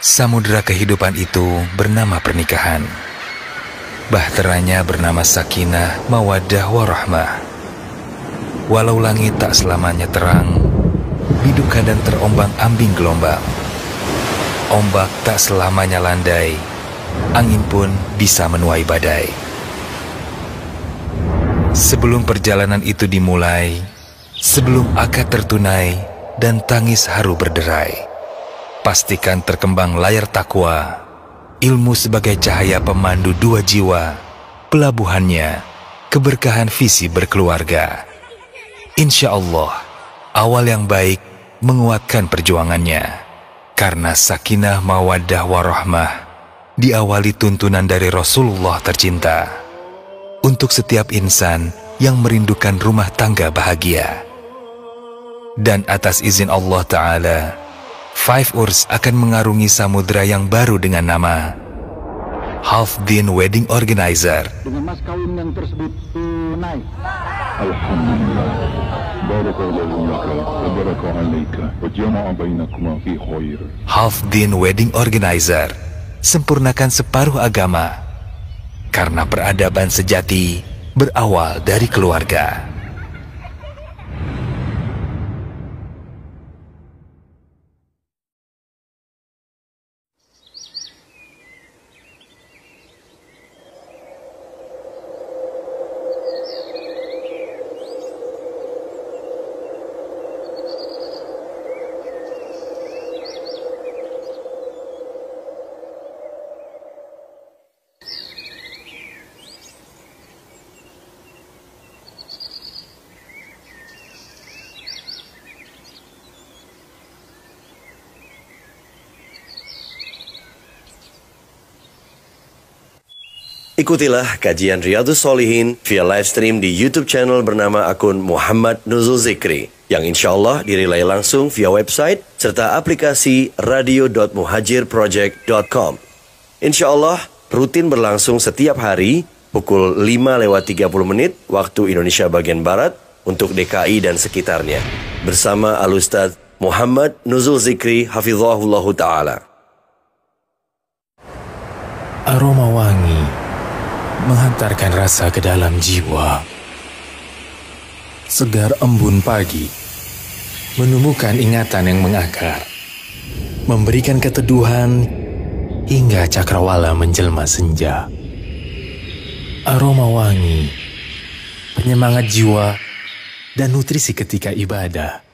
Samudera kehidupan itu bernama pernikahan. Bahteranya bernama sakinah, mawadah, warahmah. Walau langit tak selamanya terang, biduk kadang terombang ambing gelombang. Ombak tak selamanya landai, angin pun bisa menuai badai. Sebelum perjalanan itu dimulai, sebelum akad tertunai dan tangis haru berderai, Pastikan terkembang layar takwa, ilmu sebagai cahaya pemandu dua jiwa, pelabuhannya, keberkahan visi berkeluarga. Insya Allah, awal yang baik menguatkan perjuangannya. Karena sakinah mawadah warahmah diawali tuntunan dari Rasulullah tercinta. Untuk setiap insan yang merindukan rumah tangga bahagia. Dan atas izin Allah Ta'ala, Five Urs akan mengarungi samudera yang baru dengan nama Half Din Wedding Organizer. Dengan mas kawin yang tersebut tunai. Alhamdulillah. Half Din Wedding Organizer sempurnakan separuh agama karena peradaban sejati berawal dari keluarga. Ikutilah kajian Riyadus Solihin via live stream di YouTube channel bernama akun Muhammad Nuzul Zikri yang insya Allah dirilai langsung via website serta aplikasi radio.muhajirproject.com. Insya Allah rutin berlangsung setiap hari pukul 5 lewat 30 menit waktu Indonesia bagian Barat untuk DKI dan sekitarnya bersama Alustad Muhammad Nuzul Zikri Hafizahullah Ta'ala. Aroma wangi menghantarkan rasa ke dalam jiwa. Segar embun pagi menumbuhkan ingatan yang mengakar, memberikan keteduhan hingga cakrawala menjelma senja. Aroma wangi, penyemangat jiwa, dan nutrisi ketika ibadah.